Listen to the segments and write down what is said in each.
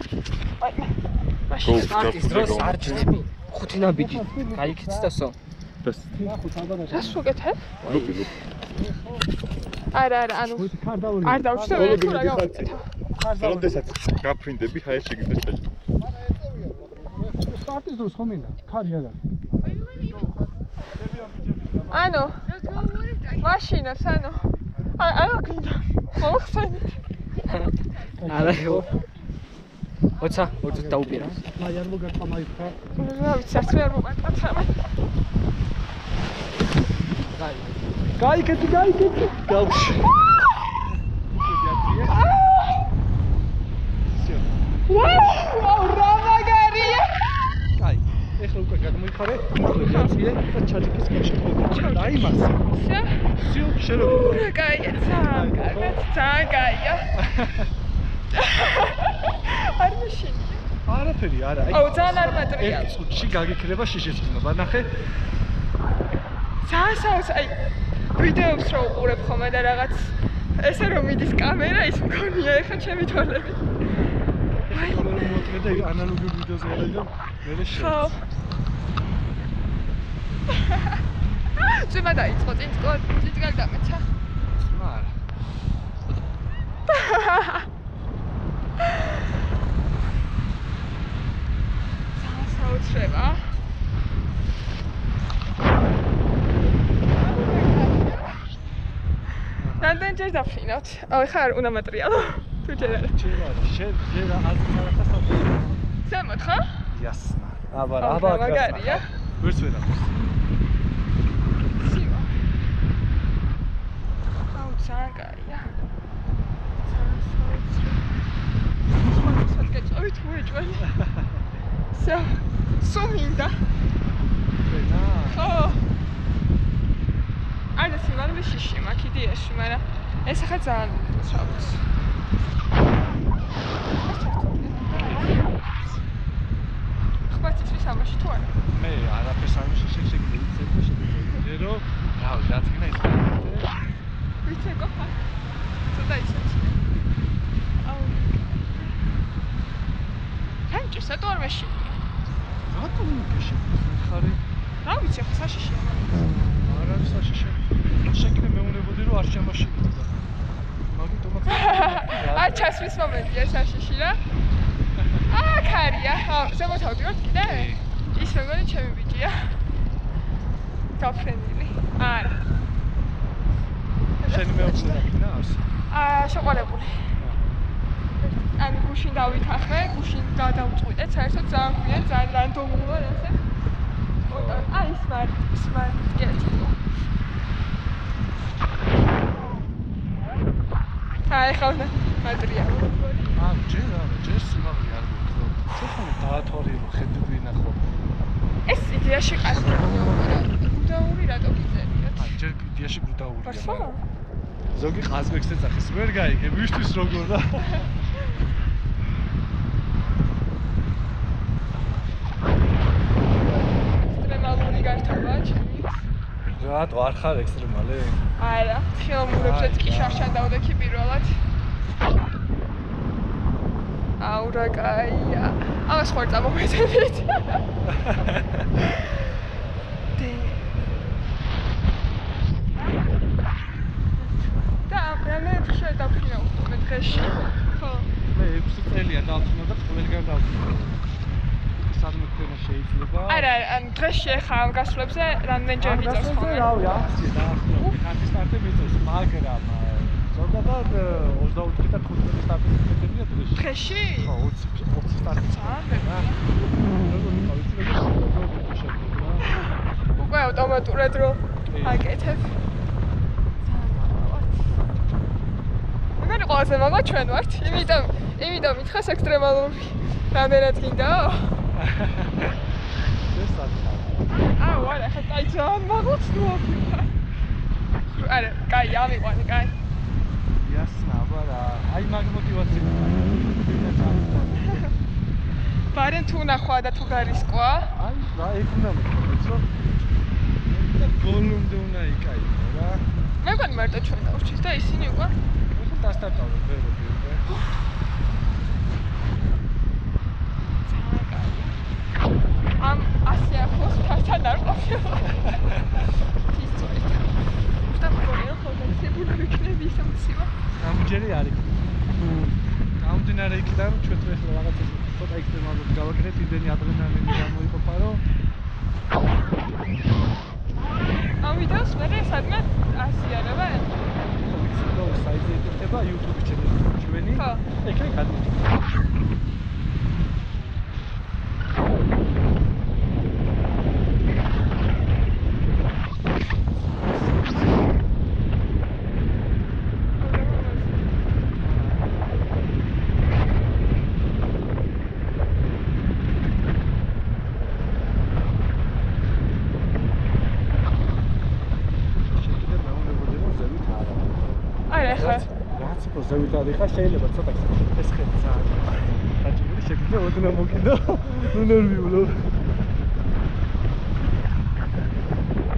აი მაშინ სტარტის დროს არ ჯნები. ხუთი ნაბიჯი. გაიქცდასო. ბას. რას ვუკეთებ? არა, არა, ანუ არ თუ რა მინუტი გავაკეთე. როდესაც გაფრინდები, ჰაერში შეგიძლია შეჭრა. სტარტის დროს ხომ მინდა? ქარი არა. ანუ მაშინას, ანუ აი, არა გინდა. მოხსენით. არა ხო 20 20 დაუპირა. აი არ მოგაყვა მაიფა. რა ვიცი, არც ვერ მოგაყვა. დაი. გაიგეთ, გაიგეთ. გავში. ვაუ, რა მაგარია. აი, ეხლა უკვე გადმოიხარე. გადმოიხარე და ჩაჭიკის კეში ხოლმე. დაი მას. სიო? სიო, შეიძლება. რა გაიგეთ, ძალიან კარგად, ძალიან გაიგეთ. მაშინ. არაფერი არა. აუ, ძალიან არ მატრია. ერთ წუთში გაგიქრება შიშის ძნობა. ნახე. ძალიან საუს, აი ვიდეოს რო უყურებ ხოლმე და რაღაც ესე რომ მიდის კამერა ის მგონია ეხა ჩემი თვალები. აი, რომ მოწმე და ანალოგიურ ვიდეოზე გადაგამ. მე შე. ხო. ძმა დაიწყო წინწყო, წინწყალ დამეცა. მარა. ძალიან საოცრება. რამდენჯერ დაფრინავთ? აუ, ხა არ უნდა მატრიალო. თუ ჯერ არა. ჩერა, შენ ჯერა აზრახასა. ზემოთ ხა? იასნა. აბა, აბა, მაგარია. ვერც ვერ აქვს. სივა. აუ, ძალიან კარგია. ძალიან საოცრება. სხვა გეწოვით უეჭველი. სა. სუმინდა. ვენა. ხო. არა, სიმალვე შიში მაქვს იდეაში, მაგრამ ეს ახლა ძალიან საუც. ხბათი სამაში თუ არა? მე არაფერს არ შეშე შეგვიძლია და შეგვიძლია რომ რა დაწინა ის ვიცი გოფა. ცოტა ისეთ. აუ. ჰანჭი სატორმეში. რატომ მიქეში ხარი რა ვიცი ახლა საშიში. არ არის საშიშე შენ კიდე მეუნებოდი რომ არ შემაშინდა მაგიტომაც არ ჩასვის მომენტია საშიში რა. აა ქარია. აუ, ზემოთ ავდივართ კიდე? ის მეგონი ჩემი ბიჭია. გაფრენილი. არა. შენ მეუღლე ნავს აა შეყოლებული. ანუ გუშინ დავითახე, გუშინ გადავწყვიტე, საერთოდ ძალიან გვიან, ძალიან რანდომულად ასე. აი ის მარ, ის მარ, გეტი. აი ხავნა, მატრია. ამ ჯერ არა ჯერ სიმაღლე არ გქრო შეხო დაათორი ხედები ნახო ეს იდეაში ყასდა. უდაური რატო გიწერიოთ? აი ჯერ იდეაში გუდაურია ბარსო? ზოგი ყაზბეგს ეძახის ვერ გაიგე მისთვის როგორ და. რატო არ ხარ ექსტრემალი? არა, ხილმურებშიც კი შარშან დავდექი პირველად. აურა კაია. ამას ხوار წამოვეძებით. და ამრამე შე დაფრინავ უკვე დღეში. ხო. მე 6 წელია დავწუნო და ყველგან დავწუნო სადმე ქონა შეიძლება არა, ან დღეში ხა ამ გასვლებზე რამდენჯერ ვიწევს ხოლმე? რავი აქცია დაახლოებით კარტი სტარტი მიწევს მაგრამ ზოგადად 24 და 15 სტარტი მიწევია დღეში დღეში? ხო 20 20 სტარტი ძალიან რა უკვე ავტომატურად რო კი. აკეთებ. მე ყველაზე მაგა ჩვენ ვართ, იმიტომ იმიტომ მითხეს ექსტრემალური რამდენად გინდაო? აუ, არა, ხა კაი ძალიან მაგოც ნუაფი. არა, კაი, ამიყვანე, კაი. იასნა აბარა აი მაგ მოტივაცია ბარენ თუ ნახვა და თუ გარისკვა, აი რა მოხდეს რომ და ბოლომდე უნდა იკაიდო რა მე მგონი მარტო ჩვენ დავრჩით და ისინი უკვე დასტატავე ბერები უკვე. ამ 100 ახლოს თავთან არ ყოფილა. ის წვეთა. და მგონია ხოლმე ცებული ვიქნები ისე მცირე. გამჯერი არის. ნუ გამდინარე იქიდან ჩვენ დღეს რაღაცა ცოტა იქნება გავაკეთეთ იმდენი ადრე რაც უფრო ზევით არის ხა შეიძლება ცოტა ეს ხელი ძალიან დაჭირული შეგვიძლია ოდნავ მოკიდო. ნუ ნერვიულო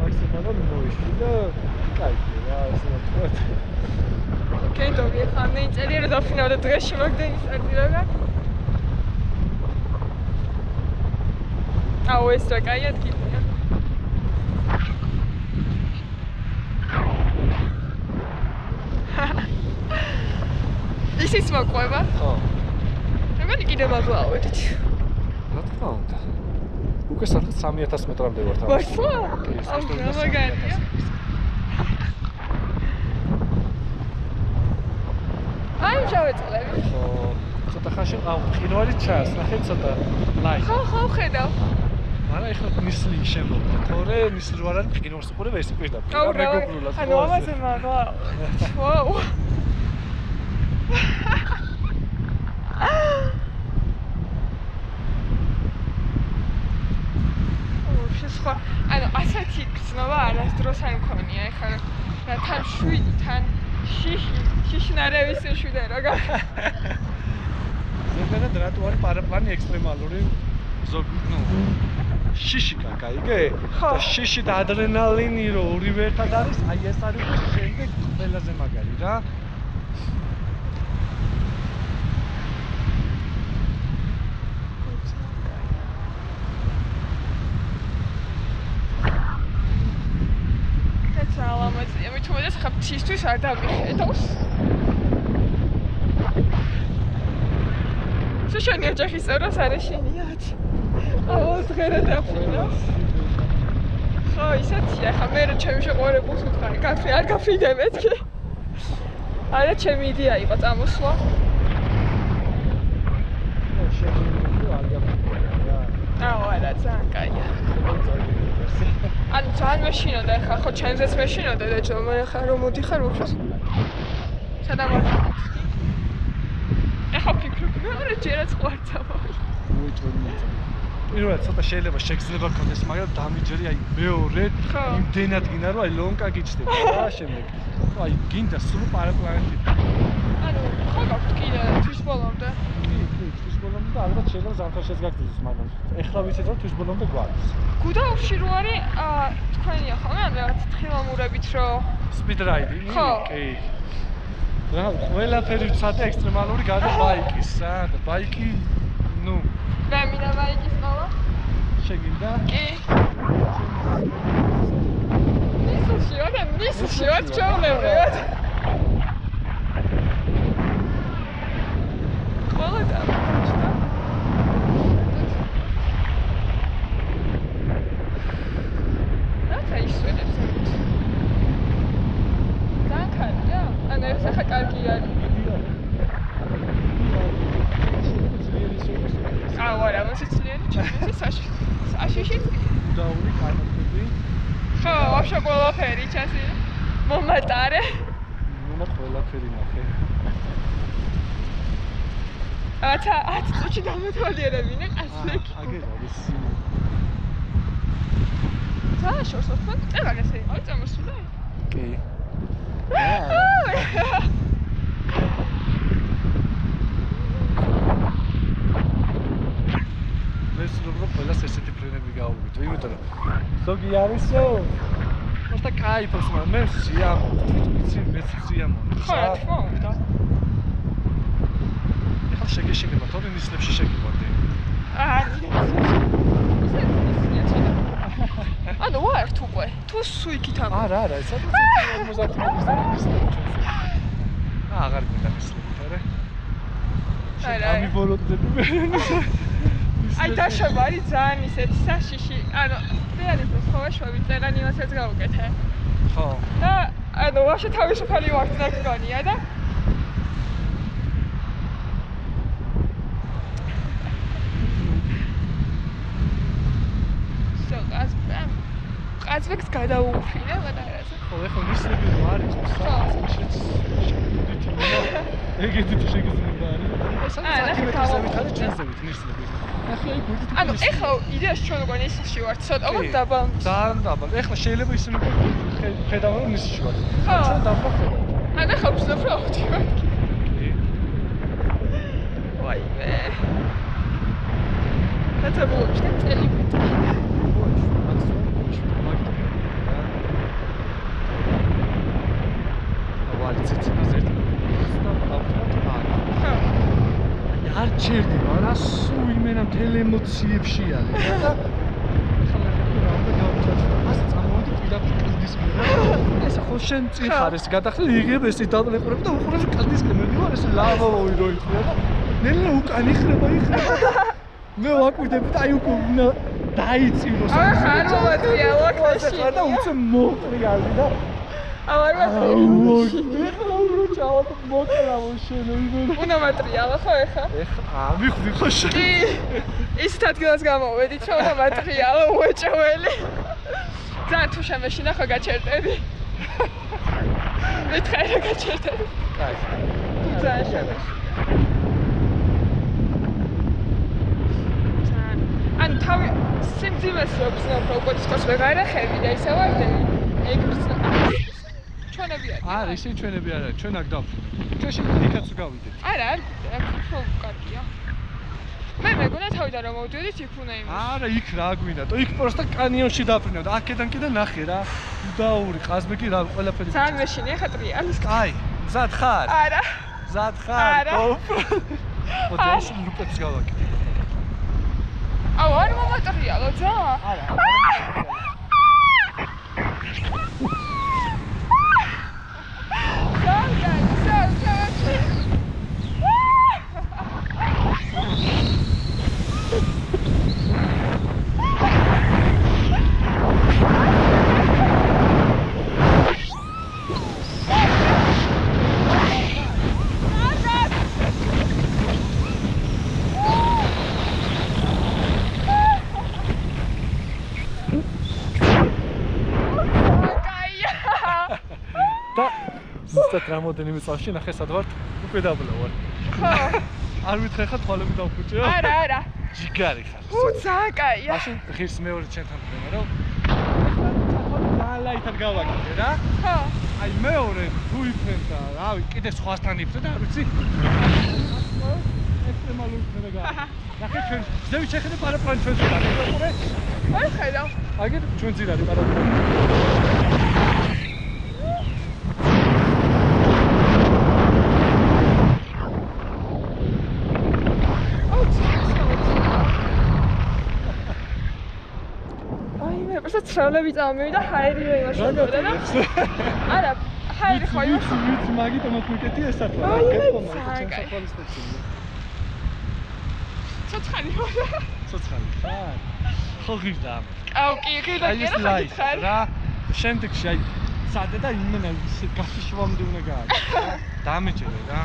მაქსიმალურად მოიშვი და კაი რა ასე ვთქვათ კენდოგი ხა მე წერია რომ დაფინავდა დღეში მაგდენი სარტირება აუ ეს რა კაი ადგილია ისიც მოყვება? ხო. მეგონი კიდე მაგლავედით რა თქმა უნდა. უკვე სადღაც 3000 მეტრამდე ვართ ამ მართლა? კი, ეს აუ, მაგარია. 3000. აი შევეწყლები ხო ცოტა ხანში აუ ხინვარი ჩას ნახე ცოტა ლაი. ხო ხო ხედავ. არა ეხლა ნისლი შემოვიდა თორე ნისლი ვარ არის ხინვარს ხურე ეს პირდაპირ რა მეგობრულად ანუ ამაზე მაგლა ვაუ სხვა. ანუ ასეთი გრძნობა არასდროს არ მქონია ეხლა რა თან შვიდი თან შიში შიშნარევის შვიდა როგორ ზოგადად რატო არის პარაპლანი ექსტრემალური? ზოგი ნუ შიში გაგაიგე და შიში და ადრენალინი რო ორივე ერთად არის აი ეს არის შემდეგ ყველაზე მაგარი რა. თუმცა ხა ფთისთვის არ დამიხედავს შეშენი ოჯახის წევრას არ ეშინიათ? აუ დღერა დაფრინო ხო ისეთია ხა მე რა ჩემი შეყვარებულს უთხარი გაფრი არ გაფრინდე მეთქი არა ჩემი იდეა იყო წამოსვლა. შეიძლება არ გაფიქრე რა. აუ არა ძალიან კაია ანუ ძალიან მეშინოდა ხა ხო ჩემზეც მეშინოდა და ჯო მე ხა რომ მოდიხარ უფრო. სადამ ვარ ეხა ფიქრობ მე ჯერაც ყვარცავ პირველად ცოტა შეიძლება შეგძლება კონდეს მაგრამ დამიჯერი აი მეორე იმდენად გინდა რომ აი ლონკა გიჩდება რა შემდეგ? აი გინდა სულ პარაპლანეტი ანუ ხო გაქვთ კიდე თვის ბოლომდე კი კი თვის ბოლომდე და ალბათ შეიძლება ზამთარ შეძგაგდეს მაგრამ ეხლა ვიცით რომ თვის ბოლომდე გვაქვს. გუდაურში რო არის თქვენია ხოლმე ან რაღაც თხილამურებით რო სპიდ რაიდი ხო. კი. რა ყველაფერი ცოტა ექსტრემალური გადა ბაიკის რა და ბაიკი ნუ. მე მინდა მაიკის ყავა შეგინდა. კი. ვარ. და ნისლში ვარ. ჩაულებრივად ყველა დამჭდა რათა ისვენებს ამით ძალიან კარგია ანუ ეს ახლა კარგი არის მოსიცლიერი ჩემი საში საშიში უდაური კანონები ხო ვაფშე ყველაფერი ჩასი მომატარე. ნუ ყველაფერი ნახე. ათა 10 წუთში დამეთვალიერებინე ყასლეკი აგერ არის ძალიან შორს ვთქვა წერა ესე იყო წამოსულა კი. მე ვცდილობ რომ ყველას ესეთი ფრენები გაუგვიტო, იმიტომ რომ ზოგი არისო просто кайфос, მაგრამ მე სიამო, ვიცი მე სიამო. ხო, თქო, და ახლა შეგეშინება, თორემ ისლებში შეგიყვარდი. აა ანუ ვართ უკვე. თუ სუიკით ამ. არა, არა, ეს 150 მეტრს და ისლებში. აღარ გინდა ისლები, თორე. არა. ამიბოლოდები მე. აი დაშვება არის ძალიან ისეთი საშიში. ანუ მე არის ეს ხოვაშვები წერან იმასაც გავუკეთე. ხო. და ანუ ვაშე თავისუფალი ვარ და გგონია და ყაზბეკს გადაუფრინე მატარაზე. ხო, ეხლა მისები რო არის, საერთოდ ეგეთი შეგიძლია ხა, ეს არის ჩვენსებით მისები. ახლა იქ გუდი ანუ ეხლა იდეაში ჩვენ როგორ ისში ვართ ცოტა დაბალ. ძალიან დაბალ. ეხლა შეიძლება ისინი ხედავ რომ ისში ვარ. ხო. ჩვენ დაბალ ხედავ. ანუ ხა ვსწრაფო ვთქვი. ვაი მე. და თებულობში და წელი ხო. არ ჩერდება რა სულ იმენა მთელ ემოციებში არის? და ახლა ეს ხო შენ წინ ხარ ეს გადახდა იღებ ეს დაბლეყრები და უყურებ კლდის მოდივარ ეს ლავოვი რო იქნება და ნელა უკან იხრება იხრება. მე ვაკვირდები და აი უკვე უნდა დაიწინოს აა, ხარ მომატრიალო, ხო ხარ და უცე მოყრიალი და ავარ ჩავალ მოკრავო შენ იმენ უნდა მატრიალა ხო ეხა? ეხა მიხდი ხო შენ ისეთ ადგილას გამოვედი, რომ უნდა მატრიალა უეჭველი. ძალიან თუ შემეშინა ხო გაჩერდები. მითხარ რა გაჩერდები. კაი თუ ძალიან შემეშინა. ან თავი სიმძიმეს რო გზნობ რო გოჩქოს ვეღარ ახები და ისე ვარდები. ეგ გზნო. ჩვენები არის. არა ისე ჩვენები არა ჩვენ აქ დავხდით ჩვენ შენ იქაც გავიდეთ არა, აქ უფრო კარგია. მე მეგონა თავიდან რომ მოვიდოდით იქ უნდა იმის. არა იქ რა გვინდა то იქ პროსტა კანიონში დაფრინავ და აქედან კიდე ნახე რა უდაური ყაზბეკი რა ყველაფერი ძალიან მეშინია ხა ტრიალის. კაი მზად ხარ არა. მზად ხარ არა. ოდეშ ლუკებს გავაკეთე აუ არ მომატრიალო ძა? არა ზუსტად რამოდენიმე წელში ნახე სად ვარ უკვე დაბლა ვარ ხო. არ ვითხრე ხა თვალები დავხუჭე არა, არა. ჯიგარი ხარ უ ძალიან კაია. მაშინ ღირს მეორე ჩემთან რომ ეხლა ძალიან ლაითად გავაკეთე რა. ხო. აი მეორე თუ იფრენ და რავი კიდე სხვასთან იფრენ და არ ვიცი? ექსტრემალური ხდება გა ნახე ჩვენ ზევი შეხედე პარაპლანი ჩვენს ვარ ხურე არ ხედავ. აგერ ჩვენ ძირარი პარაპლანი აუ ძალიან. აი სხეულები წამოვიდა ჰაერი რა იმაშოვდა და არა ჰაერი ხო იმაშოვდა ვიცი მაგით მომიკეთი ეს სათვალე გეკომა სათვალის ტექსტი ცოცხალი ხარ ცოცხალი. ხარ ხო ღირდა აუ კი ღირდა კი რა ხარ რა შემდეგში აი სადა და იმენა გაფიშვამდე უნდა გააკეთო დამეჭერე რა.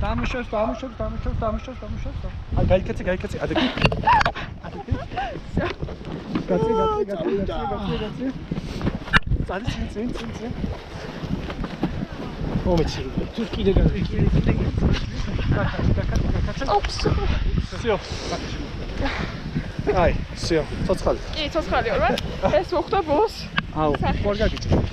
დამუშავს, დამუშავს, დამუშავს, დამუშავს, დამუშავს. აი, გაიქეცე, გაიქეცე, ადეკი. ადეკი. გაწი, გაწი, გაწი, გაწი, გაწი. წადი წინ, წინ, წინ, წინ. მომეცი. თუ კიდე გადი, კიდე, კიდე. კაკა, კაკა, კაკა. ოფს. всё. აი, всё, ცოცხალი. კი, ცოცხალი ვარ. ეს მოხდა ბოს. აუ, ხوار გაგიჭირა.